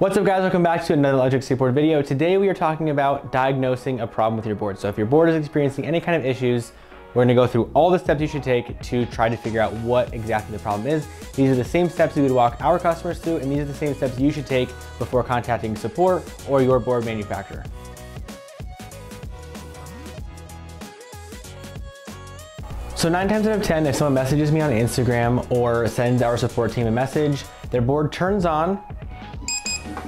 What's up guys, welcome back to another Logic board video. Today we are talking about diagnosing a problem with your board. So if your board is experiencing any kind of issues, we're gonna go through all the steps you should take to try to figure out what exactly the problem is. These are the same steps we would walk our customers through and these are the same steps you should take before contacting support or your board manufacturer. So nine times out of 10, if someone messages me on Instagram or sends our support team a message, their board turns on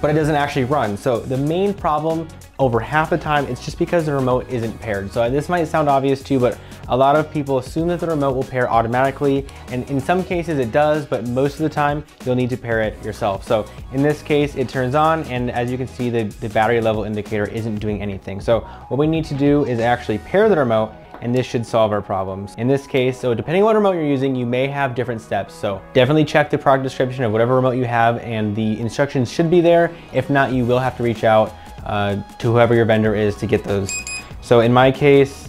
but it doesn't actually run. So the main problem over half the time, it's just because the remote isn't paired. So this might sound obvious too, but a lot of people assume that the remote will pair automatically. And in some cases it does, but most of the time you'll need to pair it yourself. So in this case, it turns on and as you can see, the, the battery level indicator isn't doing anything. So what we need to do is actually pair the remote and this should solve our problems. In this case, so depending on what remote you're using, you may have different steps. So definitely check the product description of whatever remote you have and the instructions should be there. If not, you will have to reach out uh, to whoever your vendor is to get those. So in my case,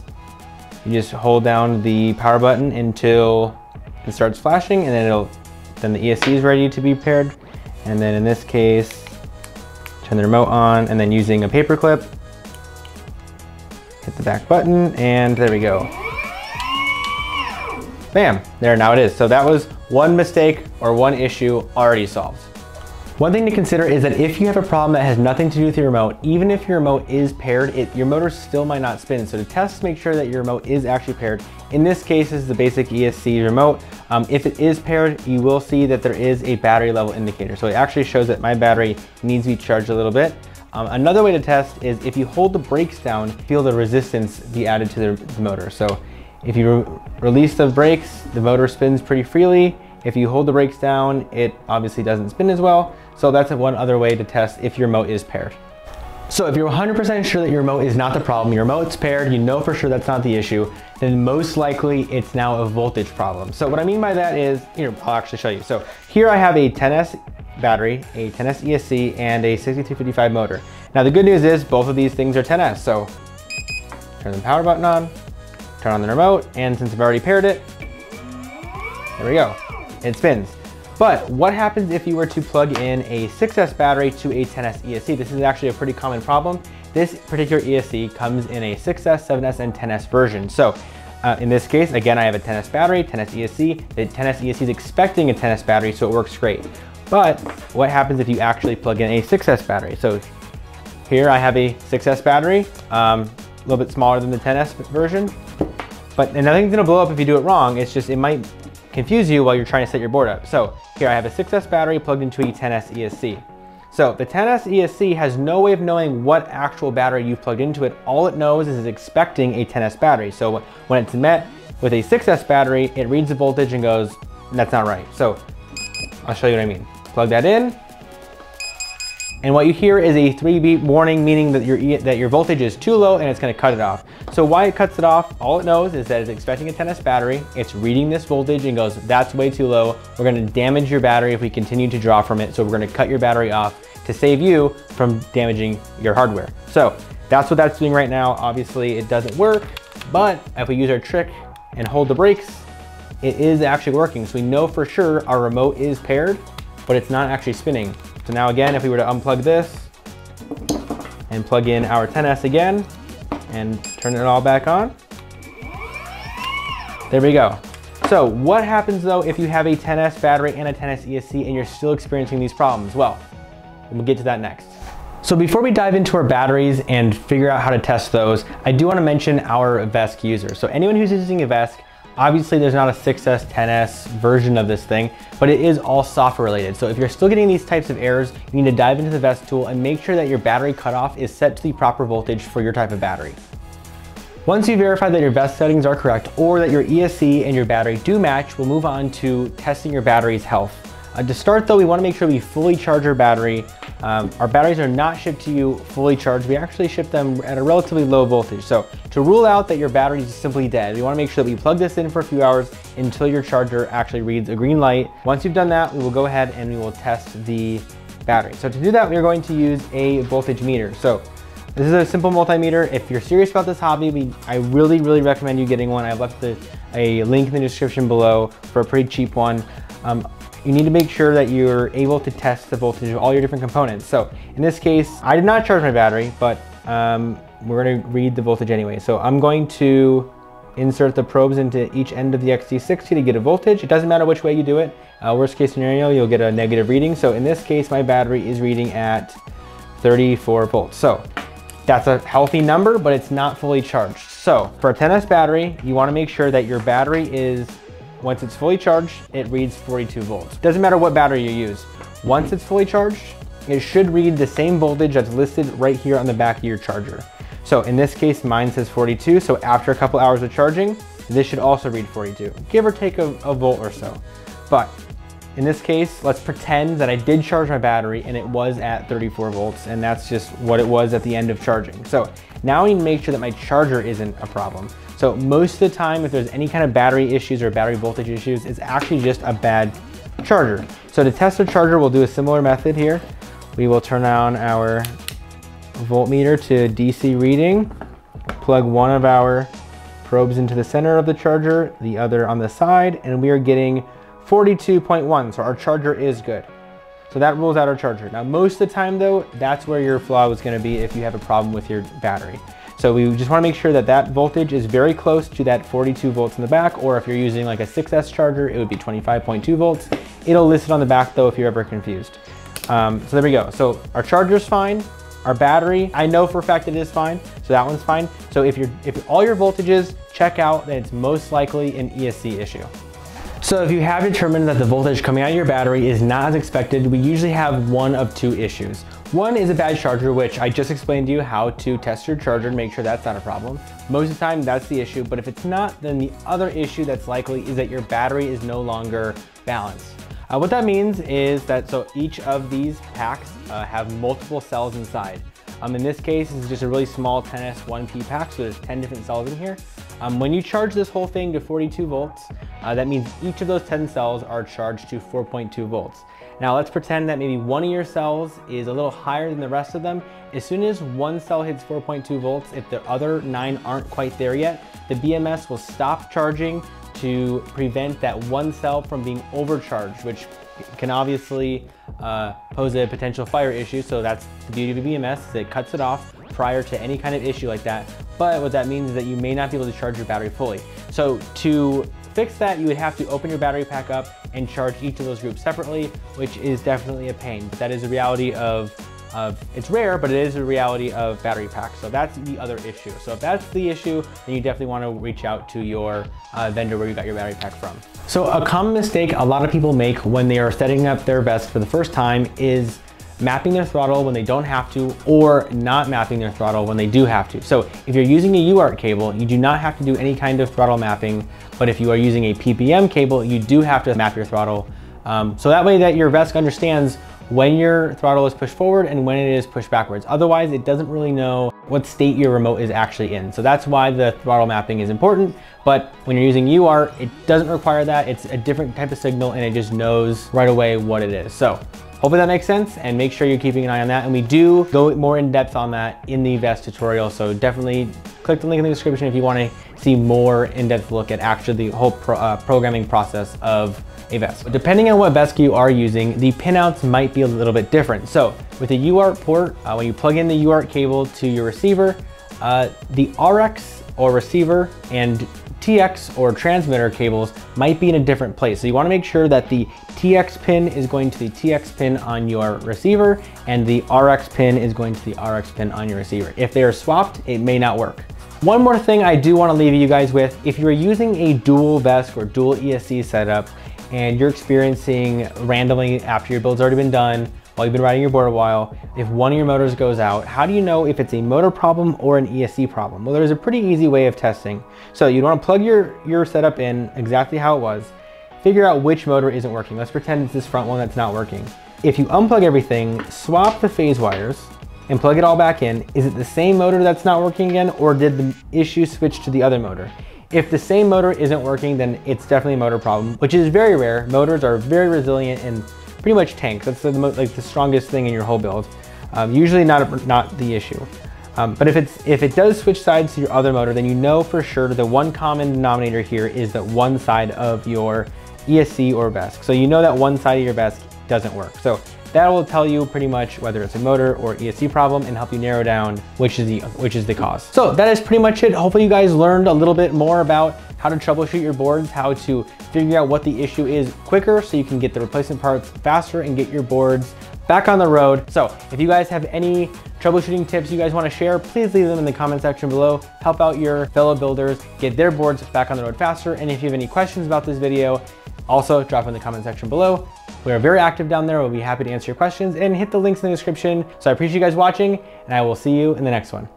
you just hold down the power button until it starts flashing and then it'll, then the ESC is ready to be paired. And then in this case, turn the remote on and then using a paper clip, hit the back button and there we go. Bam, there now it is. So that was one mistake or one issue already solved. One thing to consider is that if you have a problem that has nothing to do with your remote, even if your remote is paired, it, your motor still might not spin. So to test, make sure that your remote is actually paired. In this case, this is the basic ESC remote. Um, if it is paired, you will see that there is a battery level indicator. So it actually shows that my battery needs to be charged a little bit. Um, another way to test is if you hold the brakes down, feel the resistance be added to the, the motor. So if you re release the brakes, the motor spins pretty freely. If you hold the brakes down, it obviously doesn't spin as well. So that's one other way to test if your remote is paired. So if you're 100% sure that your remote is not the problem, your remote's paired, you know for sure that's not the issue, then most likely it's now a voltage problem. So what I mean by that is, here, I'll actually show you. So here I have a 10S battery, a 10S ESC, and a 6255 motor. Now the good news is both of these things are 10S, so turn the power button on, turn on the remote, and since I've already paired it, there we go, it spins. But what happens if you were to plug in a 6S battery to a 10S ESC? This is actually a pretty common problem. This particular ESC comes in a 6S, 7S, and 10S version. So uh, in this case, again, I have a 10S battery, 10S ESC. The 10S ESC is expecting a 10S battery, so it works great. But what happens if you actually plug in a 6S battery? So here I have a 6S battery, um, a little bit smaller than the 10S version. But nothing's gonna blow up if you do it wrong. It's just, it might confuse you while you're trying to set your board up. So here I have a 6S battery plugged into a 10S ESC. So the 10S ESC has no way of knowing what actual battery you've plugged into it. All it knows is it's expecting a 10S battery. So when it's met with a 6S battery, it reads the voltage and goes, that's not right. So I'll show you what I mean. Plug that in. And what you hear is a three beep warning, meaning that your, that your voltage is too low and it's gonna cut it off. So why it cuts it off, all it knows is that it's expecting a 10S battery, it's reading this voltage and goes, that's way too low. We're gonna damage your battery if we continue to draw from it. So we're gonna cut your battery off to save you from damaging your hardware. So that's what that's doing right now. Obviously it doesn't work, but if we use our trick and hold the brakes, it is actually working. So we know for sure our remote is paired but it's not actually spinning. So now again, if we were to unplug this and plug in our 10S again and turn it all back on, there we go. So what happens though if you have a 10S battery and a 10S ESC and you're still experiencing these problems? Well, we'll get to that next. So before we dive into our batteries and figure out how to test those, I do wanna mention our VESC user. So anyone who's using a VESC, Obviously there's not a 6S, 10S version of this thing, but it is all software related. So if you're still getting these types of errors, you need to dive into the VESC tool and make sure that your battery cutoff is set to the proper voltage for your type of battery. Once you verify that your VESC settings are correct or that your ESC and your battery do match, we'll move on to testing your battery's health. Uh, to start though, we wanna make sure we fully charge our battery. Um, our batteries are not shipped to you fully charged. We actually ship them at a relatively low voltage. So to rule out that your battery is simply dead, we wanna make sure that we plug this in for a few hours until your charger actually reads a green light. Once you've done that, we will go ahead and we will test the battery. So to do that, we're going to use a voltage meter. So this is a simple multimeter. If you're serious about this hobby, we, I really, really recommend you getting one. I've left the, a link in the description below for a pretty cheap one. Um, you need to make sure that you're able to test the voltage of all your different components. So in this case, I did not charge my battery, but um, we're gonna read the voltage anyway. So I'm going to insert the probes into each end of the XT60 to get a voltage. It doesn't matter which way you do it. Uh, worst case scenario, you'll get a negative reading. So in this case, my battery is reading at 34 volts. So that's a healthy number, but it's not fully charged. So for a 10S battery, you wanna make sure that your battery is, once it's fully charged, it reads 42 volts. Doesn't matter what battery you use. Once it's fully charged, it should read the same voltage that's listed right here on the back of your charger. So in this case, mine says 42. So after a couple hours of charging, this should also read 42, give or take a, a volt or so. But in this case, let's pretend that I did charge my battery and it was at 34 volts and that's just what it was at the end of charging. So now I need to make sure that my charger isn't a problem. So most of the time, if there's any kind of battery issues or battery voltage issues, it's actually just a bad charger. So to test the charger, we'll do a similar method here. We will turn on our voltmeter to DC reading, plug one of our probes into the center of the charger, the other on the side, and we are getting 42.1, so our charger is good. So that rules out our charger. Now, most of the time though, that's where your flaw is gonna be if you have a problem with your battery. So we just wanna make sure that that voltage is very close to that 42 volts in the back, or if you're using like a 6S charger, it would be 25.2 volts. It'll list it on the back though if you're ever confused. Um, so there we go. So our charger's fine, our battery, I know for a fact it is fine, so that one's fine. So if, you're, if all your voltages check out, then it's most likely an ESC issue. So if you have determined that the voltage coming out of your battery is not as expected, we usually have one of two issues. One is a bad charger, which I just explained to you how to test your charger and make sure that's not a problem. Most of the time, that's the issue, but if it's not, then the other issue that's likely is that your battery is no longer balanced. Uh, what that means is that so each of these packs uh, have multiple cells inside. Um, in this case, is just a really small 10S 1P pack, so there's 10 different cells in here. Um, when you charge this whole thing to 42 volts, uh, that means each of those 10 cells are charged to 4.2 volts. Now let's pretend that maybe one of your cells is a little higher than the rest of them. As soon as one cell hits 4.2 volts, if the other nine aren't quite there yet, the BMS will stop charging to prevent that one cell from being overcharged, which can obviously uh, pose a potential fire issue. So that's the beauty of a BMS, is it cuts it off prior to any kind of issue like that. But what that means is that you may not be able to charge your battery fully. So to fix that, you would have to open your battery pack up and charge each of those groups separately, which is definitely a pain. But that is a reality of of, it's rare, but it is a reality of battery packs. So that's the other issue. So if that's the issue, then you definitely wanna reach out to your uh, vendor where you got your battery pack from. So a common mistake a lot of people make when they are setting up their VESC for the first time is mapping their throttle when they don't have to or not mapping their throttle when they do have to. So if you're using a UART cable, you do not have to do any kind of throttle mapping, but if you are using a PPM cable, you do have to map your throttle. Um, so that way that your VESC understands when your throttle is pushed forward and when it is pushed backwards. Otherwise, it doesn't really know what state your remote is actually in. So that's why the throttle mapping is important. But when you're using UART, it doesn't require that. It's a different type of signal and it just knows right away what it is. So hopefully that makes sense and make sure you're keeping an eye on that. And we do go more in depth on that in the VESC tutorial. So definitely click the link in the description if you want to see more in-depth look at actually the whole pro uh, programming process of a VESC. Depending on what VESC you are using, the pinouts might be a little bit different. So with a UART port, uh, when you plug in the UART cable to your receiver, uh, the RX or receiver and TX or transmitter cables might be in a different place. So you wanna make sure that the TX pin is going to the TX pin on your receiver and the RX pin is going to the RX pin on your receiver. If they are swapped, it may not work. One more thing I do wanna leave you guys with, if you're using a dual VESC or dual ESC setup, and you're experiencing randomly after your build's already been done, while you've been riding your board a while, if one of your motors goes out, how do you know if it's a motor problem or an ESC problem? Well, there's a pretty easy way of testing. So you'd wanna plug your, your setup in exactly how it was, figure out which motor isn't working. Let's pretend it's this front one that's not working. If you unplug everything, swap the phase wires, and plug it all back in, is it the same motor that's not working again, or did the issue switch to the other motor? If the same motor isn't working, then it's definitely a motor problem, which is very rare. Motors are very resilient and pretty much tanks. That's the, like the strongest thing in your whole build. Um, usually not, not the issue. Um, but if, it's, if it does switch sides to your other motor, then you know for sure the one common denominator here is that one side of your ESC or VESC. So you know that one side of your VESC doesn't work. So that will tell you pretty much whether it's a motor or ESC problem and help you narrow down which is the which is the cause. So that is pretty much it. Hopefully you guys learned a little bit more about how to troubleshoot your boards, how to figure out what the issue is quicker so you can get the replacement parts faster and get your boards back on the road. So if you guys have any troubleshooting tips you guys wanna share, please leave them in the comment section below. Help out your fellow builders get their boards back on the road faster. And if you have any questions about this video, also drop in the comment section below. We are very active down there. We'll be happy to answer your questions and hit the links in the description. So I appreciate you guys watching and I will see you in the next one.